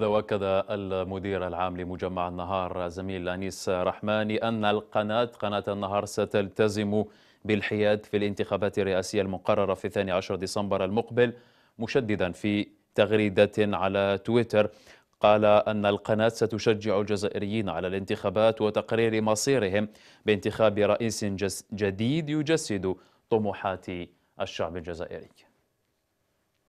وأكد المدير العام لمجمع النهار زميل أنيس رحماني أن القناة قناة النهار ستلتزم بالحياد في الانتخابات الرئاسية المقررة في 12 ديسمبر المقبل مشددا في تغريدة على تويتر. قال أن القناة ستشجع الجزائريين على الانتخابات وتقرير مصيرهم بانتخاب رئيس جديد يجسد طموحات الشعب الجزائري.